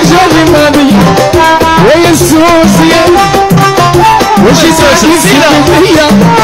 اللي ما ويسوس يا وش يسوس، سيدة. يا